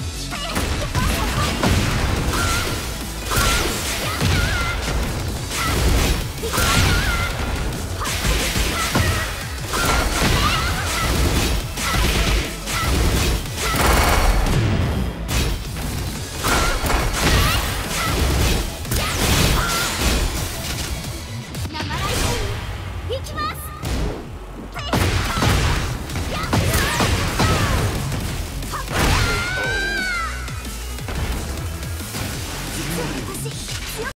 fight. see.